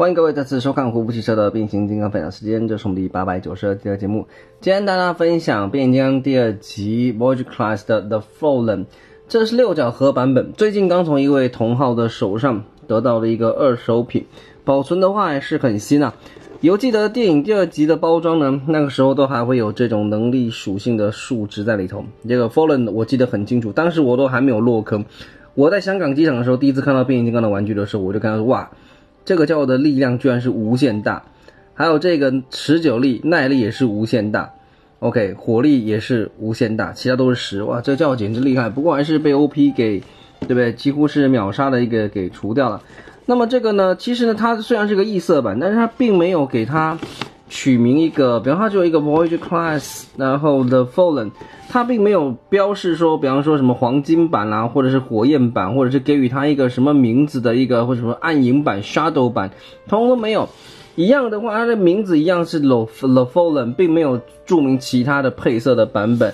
欢迎各位再次收看《胡不汽车的变形金刚》分享时间，这是我们第八百九十二集的节目。今天大家分享《变形金刚》第二集 Voyage Class 的 The Fallen，这是六角盒版本，最近刚从一位同号的手上得到了一个二手品，保存的话还是很新啊。犹记得电影第二集的包装呢，那个时候都还会有这种能力属性的数值在里头。这个 Fallen 我记得很清楚，当时我都还没有落坑。我在香港机场的时候，第一次看到变形金刚的玩具的时候，我就看到哇，这个叫的力量居然是无限大，还有这个持久力、耐力也是无限大，OK，火力也是无限大，其他都是十，哇，这叫简直厉害。不过还是被 OP 给，对不对？几乎是秒杀的一个给除掉了。那么这个呢，其实呢，它虽然是个异色版，但是它并没有给它取名一个，比方它只有一个 Voyage Class，然后 The Fallen，它并没有标示说，比方说什么黄金版啦，或者是火焰版，或者是给予它一个什么名字的一个，或者什么暗影版、Shadow 版，通通都没有。一样的话，它的名字一样是 The The Fallen，并没有注明其他的配色的版本。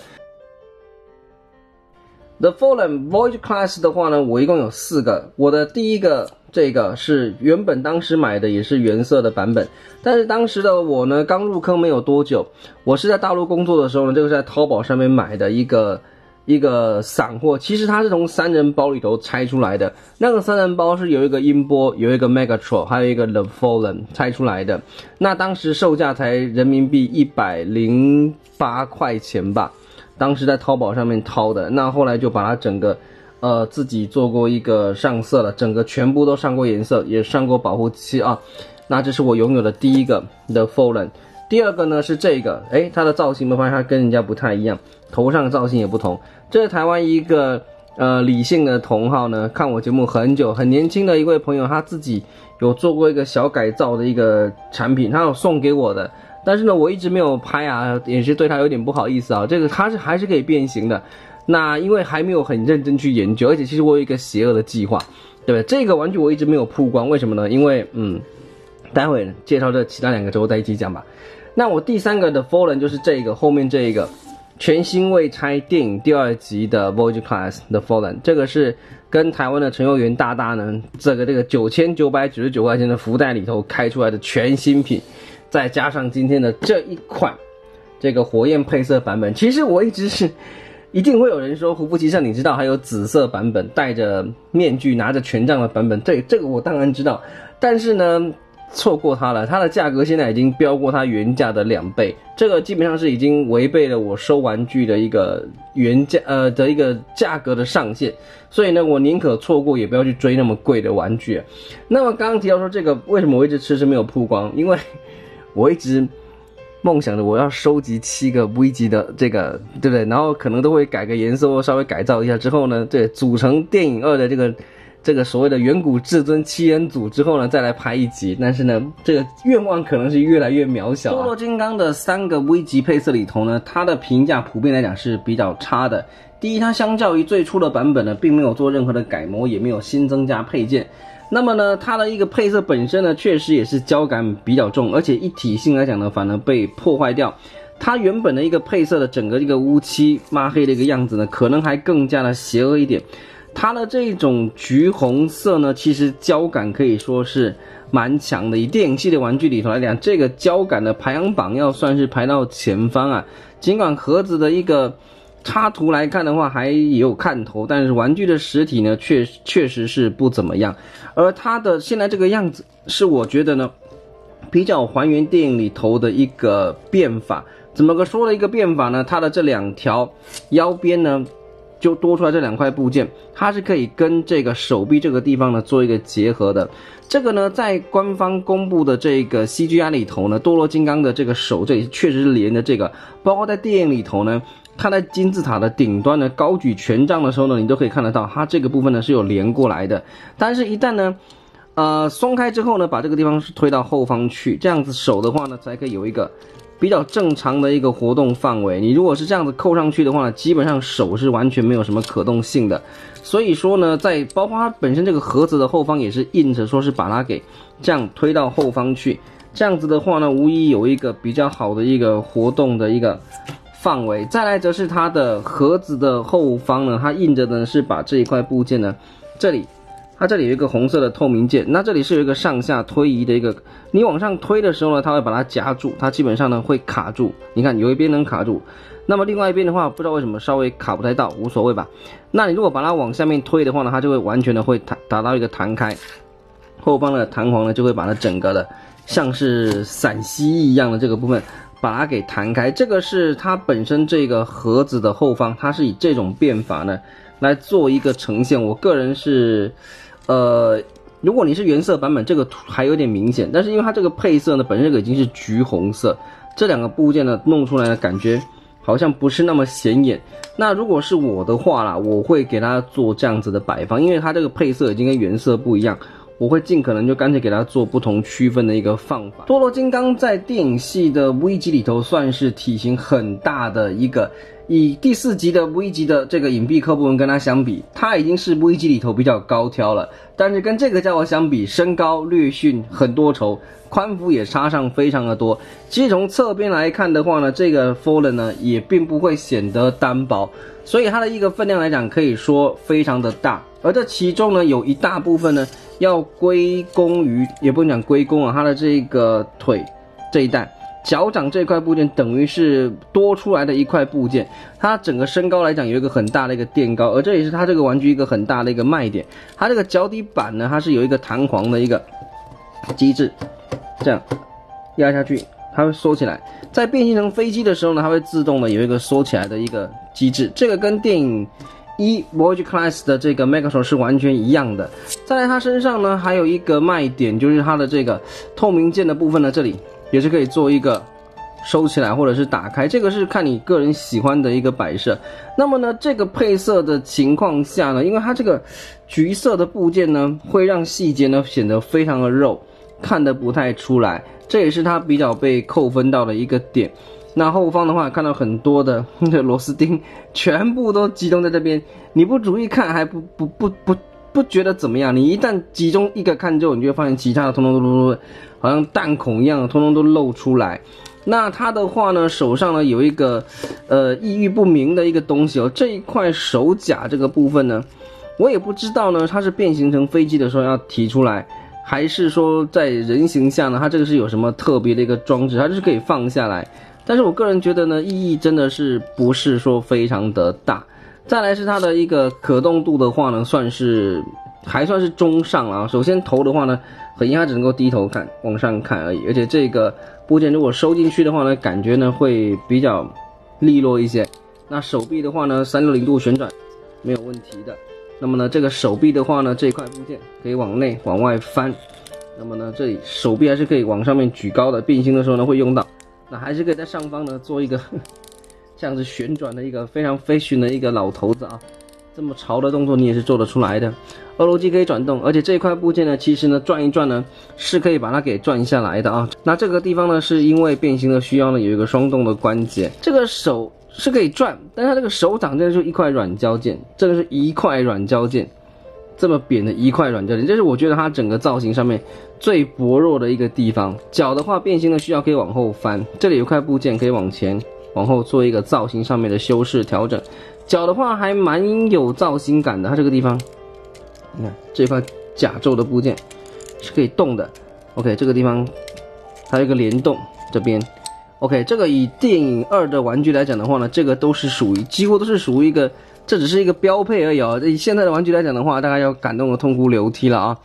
The Fallen Voyage Class 的话呢，我一共有四个，我的第一个。这个是原本当时买的也是原色的版本，但是当时的我呢刚入坑没有多久，我是在大陆工作的时候呢，这个是在淘宝上面买的一个一个散货，其实它是从三人包里头拆出来的，那个三人包是有一个音波，有一个 Megatron，还有一个 The Fallen 拆出来的，那当时售价才人民币一百零八块钱吧，当时在淘宝上面掏的，那后来就把它整个。呃，自己做过一个上色了，整个全部都上过颜色，也上过保护漆啊。那这是我拥有的第一个 The Fallen。第二个呢是这个，哎，它的造型的话，它跟人家不太一样，头上的造型也不同。这是台湾一个呃理性的同号呢，看我节目很久，很年轻的一位朋友，他自己有做过一个小改造的一个产品，他有送给我的，但是呢，我一直没有拍啊，也是对他有点不好意思啊。这个它是还是可以变形的。那因为还没有很认真去研究，而且其实我有一个邪恶的计划，对不对？这个玩具我一直没有曝光，为什么呢？因为嗯，待会介绍这其他两个之后再一起讲吧。那我第三个的 Fallen 就是这个后面这一个全新未拆电影第二集的 Voyage Class 的 Fallen，这个是跟台湾的陈幼元大大呢这个这个九千九百九十九块钱的福袋里头开出来的全新品，再加上今天的这一款这个火焰配色版本，其实我一直是。一定会有人说，胡夫奇像你知道还有紫色版本，戴着面具拿着权杖的版本。这这个我当然知道，但是呢，错过它了。它的价格现在已经飙过它原价的两倍，这个基本上是已经违背了我收玩具的一个原价呃的一个价格的上限。所以呢，我宁可错过，也不要去追那么贵的玩具。那么刚刚提到说这个为什么我一直迟迟没有曝光？因为我一直。梦想着我要收集七个 V 级的这个，对不对？然后可能都会改个颜色稍微改造一下之后呢，对，组成电影二的这个这个所谓的远古至尊七人组之后呢，再来拍一集。但是呢，这个愿望可能是越来越渺小。堕落金刚的三个 V 级配色里头呢，它的评价普遍来讲是比较差的。第一，它相较于最初的版本呢，并没有做任何的改模，也没有新增加配件。那么呢，它的一个配色本身呢，确实也是胶感比较重，而且一体性来讲呢，反而被破坏掉。它原本的一个配色的整个一个乌漆抹黑的一个样子呢，可能还更加的邪恶一点。它的这种橘红色呢，其实胶感可以说是蛮强的。以电影系列玩具里头来讲，这个胶感的排行榜要算是排到前方啊。尽管盒子的一个。插图来看的话还有看头，但是玩具的实体呢，确确实是不怎么样。而它的现在这个样子，是我觉得呢，比较还原电影里头的一个变法。怎么个说的一个变法呢？它的这两条腰边呢，就多出来这两块部件，它是可以跟这个手臂这个地方呢做一个结合的。这个呢，在官方公布的这个 CGI 里头呢，多罗金刚的这个手这里确实是连着这个，包括在电影里头呢。它在金字塔的顶端呢，高举权杖的时候呢，你都可以看得到，它这个部分呢是有连过来的。但是，一旦呢，呃，松开之后呢，把这个地方是推到后方去，这样子手的话呢，才可以有一个比较正常的一个活动范围。你如果是这样子扣上去的话呢，基本上手是完全没有什么可动性的。所以说呢，在包括它本身这个盒子的后方也是印着说是把它给这样推到后方去，这样子的话呢，无疑有一个比较好的一个活动的一个。范围，再来则是它的盒子的后方呢，它印着的是把这一块部件呢，这里它这里有一个红色的透明件，那这里是有一个上下推移的一个，你往上推的时候呢，它会把它夹住，它基本上呢会卡住。你看有一边能卡住，那么另外一边的话，不知道为什么稍微卡不太到，无所谓吧。那你如果把它往下面推的话呢，它就会完全的会弹达到一个弹开，后方的弹簧呢就会把它整个的像是散吸一样的这个部分把它给弹开。这个是它本身这个盒子的后方，它是以这种变法呢来做一个呈现。我个人是。呃，如果你是原色版本，这个图还有点明显，但是因为它这个配色呢，本身这个已经是橘红色，这两个部件呢弄出来的感觉好像不是那么显眼。那如果是我的话啦，我会给它做这样子的摆放，因为它这个配色已经跟原色不一样，我会尽可能就干脆给它做不同区分的一个放法。多罗金刚在电影系的 V 级里头算是体型很大的一个。以第四集的 V 级的这个隐蔽科部门跟它相比，它已经是 V 级里头比较高挑了。但是跟这个家伙相比，身高略逊很多筹，宽幅也差上非常的多。其实从侧边来看的话呢，这个 Fallen 呢也并不会显得单薄，所以它的一个分量来讲，可以说非常的大。而这其中呢，有一大部分呢要归功于，也不能讲归功啊，它的这个腿这一带。脚掌这块部件等于是多出来的一块部件，它整个身高来讲有一个很大的一个垫高，而这也是它这个玩具一个很大的一个卖点。它这个脚底板呢，它是有一个弹簧的一个机制，这样压下去它会缩起来，在变形成飞机的时候呢，它会自动的有一个缩起来的一个机制。这个跟电影一 Voyage Class 的这个 Megatron 是完全一样的。再来，它身上呢还有一个卖点，就是它的这个透明件的部分呢，这里。也是可以做一个收起来或者是打开，这个是看你个人喜欢的一个摆设。那么呢，这个配色的情况下呢，因为它这个橘色的部件呢，会让细节呢显得非常的肉，看得不太出来，这也是它比较被扣分到的一个点。那后方的话，看到很多的 螺丝钉，全部都集中在这边，你不注意看还不不不不不觉得怎么样，你一旦集中一个看之后，你就会发现其他的通通通通通。好像弹孔一样，通通都露出来。那他的话呢，手上呢有一个，呃，意欲不明的一个东西哦。这一块手甲这个部分呢，我也不知道呢，它是变形成飞机的时候要提出来，还是说在人形下呢？它这个是有什么特别的一个装置？它就是可以放下来。但是我个人觉得呢，意义真的是不是说非常的大。再来是它的一个可动度的话呢，算是还算是中上啊。首先头的话呢。很遗憾，只能够低头看，往上看而已。而且这个部件如果收进去的话呢，感觉呢会比较利落一些。那手臂的话呢，三六零度旋转没有问题的。那么呢，这个手臂的话呢，这块部件可以往内往外翻。那么呢，这里手臂还是可以往上面举高的，变形的时候呢会用到。那还是可以在上方呢做一个这样子旋转的一个非常飞旋的一个老头子啊。这么潮的动作你也是做得出来的，二楼机可以转动，而且这一块部件呢，其实呢转一转呢是可以把它给转下来的啊。那这个地方呢是因为变形的需要呢有一个双动的关节，这个手是可以转，但它这个手掌这就一块软胶件，这个是一块软胶件，这么扁的一块软胶件，这是我觉得它整个造型上面最薄弱的一个地方。脚的话变形的需要可以往后翻，这里有块部件可以往前往后做一个造型上面的修饰调整。脚的话还蛮有造型感的，它这个地方，你看这块甲胄的部件是可以动的。OK，这个地方还有一个联动，这边 OK，这个以电影二的玩具来讲的话呢，这个都是属于几乎都是属于一个，这只是一个标配而已啊。以现在的玩具来讲的话，大概要感动的痛哭流涕了啊。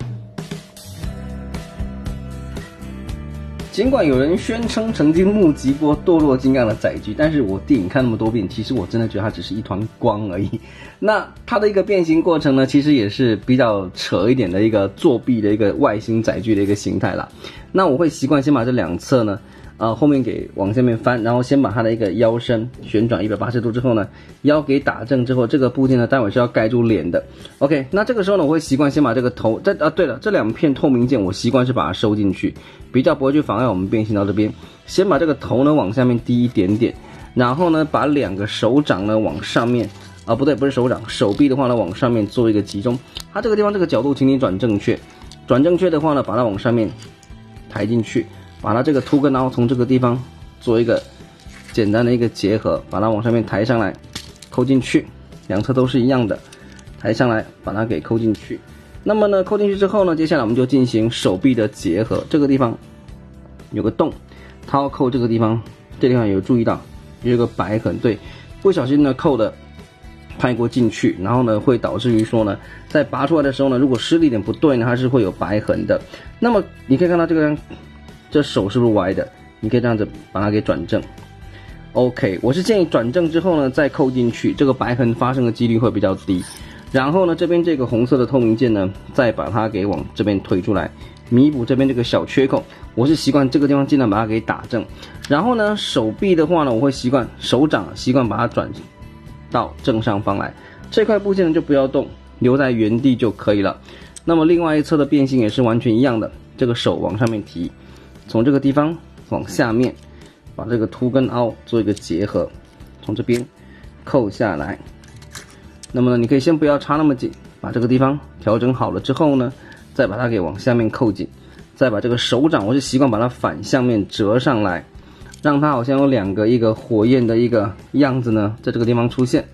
尽管有人宣称曾经目击过堕落金刚的载具，但是我电影看那么多遍，其实我真的觉得它只是一团光而已。那它的一个变形过程呢，其实也是比较扯一点的一个作弊的一个外星载具的一个形态啦。那我会习惯先把这两侧呢。啊，后面给往下面翻，然后先把它的一个腰身旋转一百八十度之后呢，腰给打正之后，这个部件呢，待会是要盖住脸的。OK，那这个时候呢，我会习惯先把这个头，这啊，对了，这两片透明件我习惯是把它收进去，比较不会去妨碍我们变形到这边。先把这个头呢往下面低一点点，然后呢，把两个手掌呢往上面，啊，不对，不是手掌，手臂的话呢往上面做一个集中。它这个地方这个角度，请你转正确，转正确的话呢，把它往上面抬进去。把它这个凸根，然后从这个地方做一个简单的一个结合，把它往上面抬上来，扣进去，两侧都是一样的，抬上来把它给扣进去。那么呢，扣进去之后呢，接下来我们就进行手臂的结合。这个地方有个洞，它要扣这个地方，这地方有注意到有一个白痕，对，不小心呢扣的太过进去，然后呢会导致于说呢，在拔出来的时候呢，如果施力点不对呢，它是会有白痕的。那么你可以看到这个这手是不是歪的？你可以这样子把它给转正。OK，我是建议转正之后呢再扣进去，这个白痕发生的几率会比较低。然后呢，这边这个红色的透明件呢，再把它给往这边推出来，弥补这边这个小缺口。我是习惯这个地方尽量把它给打正。然后呢，手臂的话呢，我会习惯手掌习惯把它转到正上方来。这块部件呢就不要动，留在原地就可以了。那么另外一侧的变形也是完全一样的，这个手往上面提，从这个地方往下面把这个凸跟凹做一个结合，从这边扣下来。那么呢，你可以先不要插那么紧，把这个地方调整好了之后呢，再把它给往下面扣紧，再把这个手掌，我是习惯把它反向面折上来，让它好像有两个一个火焰的一个样子呢，在这个地方出现。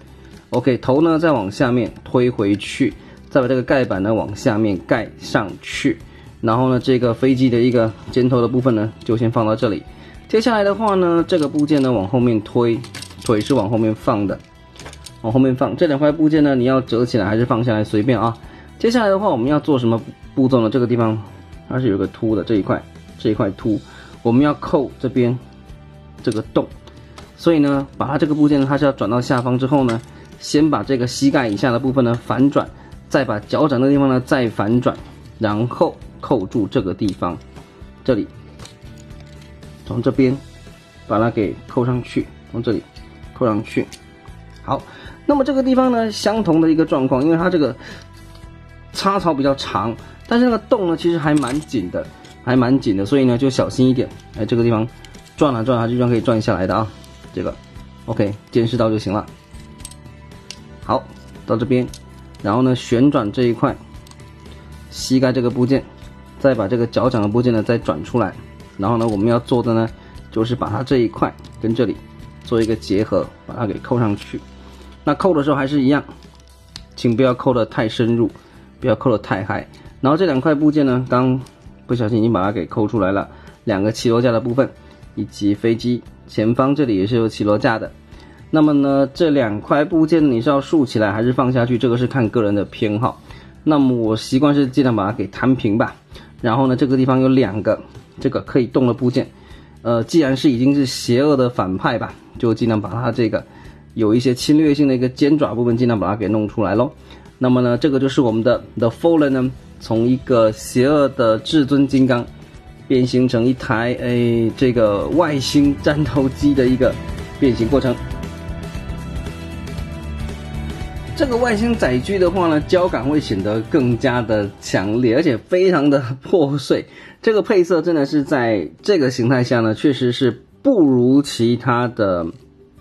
OK，头呢再往下面推回去，再把这个盖板呢往下面盖上去，然后呢，这个飞机的一个尖头的部分呢就先放到这里。接下来的话呢，这个部件呢往后面推，腿是往后面放的。往后面放这两块部件呢，你要折起来还是放下来随便啊。接下来的话，我们要做什么步骤呢？这个地方它是有个凸的这一块，这一块凸，我们要扣这边这个洞。所以呢，把它这个部件呢，它是要转到下方之后呢，先把这个膝盖以下的部分呢反转，再把脚掌的地方呢再反转，然后扣住这个地方，这里从这边把它给扣上去，从这里扣上去，好。那么这个地方呢，相同的一个状况，因为它这个插槽比较长，但是那个洞呢，其实还蛮紧的，还蛮紧的，所以呢就小心一点。哎，这个地方转了转，它就这样可以转下来的啊。这个，OK，监视到就行了。好，到这边，然后呢旋转这一块膝盖这个部件，再把这个脚掌的部件呢再转出来，然后呢我们要做的呢就是把它这一块跟这里做一个结合，把它给扣上去。那扣的时候还是一样，请不要扣得太深入，不要扣得太嗨。然后这两块部件呢，刚不小心已经把它给扣出来了，两个起落架的部分，以及飞机前方这里也是有起落架的。那么呢，这两块部件你是要竖起来还是放下去？这个是看个人的偏好。那么我习惯是尽量把它给摊平吧。然后呢，这个地方有两个这个可以动的部件，呃，既然是已经是邪恶的反派吧，就尽量把它这个。有一些侵略性的一个尖爪部分，尽量把它给弄出来喽。那么呢，这个就是我们的 The Fallen 呢，从一个邪恶的至尊金刚变形成一台诶这个外星战斗机的一个变形过程。这个外星载具的话呢，胶感会显得更加的强烈，而且非常的破碎。这个配色真的是在这个形态下呢，确实是不如其他的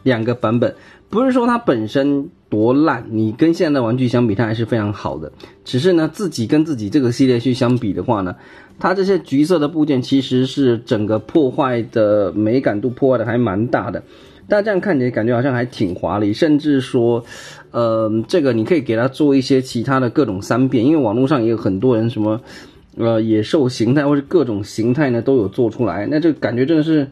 两个版本。不是说它本身多烂，你跟现在的玩具相比，它还是非常好的。只是呢，自己跟自己这个系列去相比的话呢，它这些橘色的部件其实是整个破坏的美感度破坏的还蛮大的。但这样看起来感觉好像还挺华丽，甚至说，呃，这个你可以给它做一些其他的各种三变，因为网络上也有很多人什么，呃，野兽形态或者各种形态呢都有做出来，那这个感觉真的是。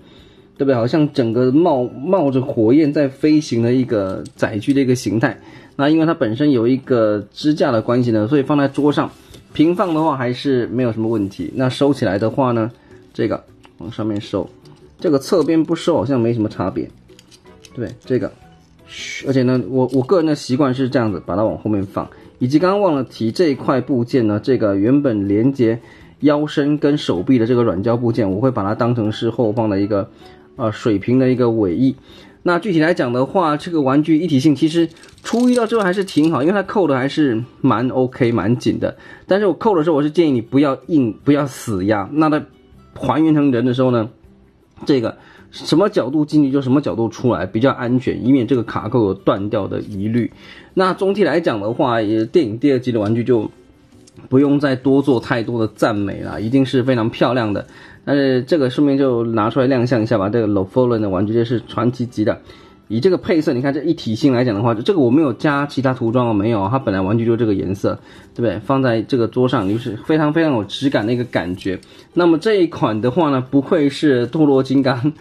对不对？好像整个冒冒着火焰在飞行的一个载具的一个形态。那因为它本身有一个支架的关系呢，所以放在桌上平放的话还是没有什么问题。那收起来的话呢，这个往上面收，这个侧边不收好像没什么差别。对，这个，而且呢，我我个人的习惯是这样子，把它往后面放。以及刚刚忘了提这一块部件呢，这个原本连接腰身跟手臂的这个软胶部件，我会把它当成是后方的一个。呃，水平的一个尾翼。那具体来讲的话，这个玩具一体性其实出遇到之后还是挺好，因为它扣的还是蛮 OK、蛮紧的。但是我扣的时候，我是建议你不要硬，不要死压。那它还原成人的时候呢，这个什么角度进去就什么角度出来，比较安全，以免这个卡扣有断掉的疑虑。那总体来讲的话，也电影第二季的玩具就不用再多做太多的赞美了，一定是非常漂亮的。但是这个顺便就拿出来亮相一下吧。这个 l o f o l e n 的玩具这是传奇级的，以这个配色，你看这一体性来讲的话，这个我没有加其他涂装哦，没有，它本来玩具就这个颜色，对不对？放在这个桌上就是非常非常有质感的一个感觉。那么这一款的话呢，不愧是堕落金刚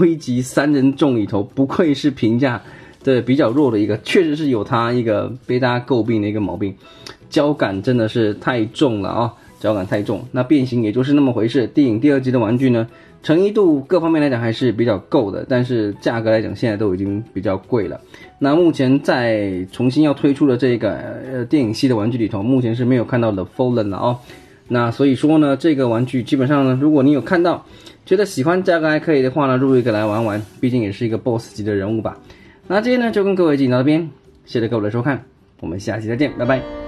危级三人众里头，不愧是评价对比较弱的一个，确实是有它一个被大家诟病的一个毛病，胶感真的是太重了啊，胶感太重。那变形也就是那么回事。电影第二集的玩具呢？诚意度各方面来讲还是比较够的，但是价格来讲现在都已经比较贵了。那目前在重新要推出的这个呃电影系的玩具里头，目前是没有看到的 Fallen 了哦。那所以说呢，这个玩具基本上呢，如果你有看到，觉得喜欢，价格还可以的话呢，入一个来玩玩，毕竟也是一个 BOSS 级的人物吧。那今天呢就跟各位进行到这边，谢谢各位的收看，我们下期再见，拜拜。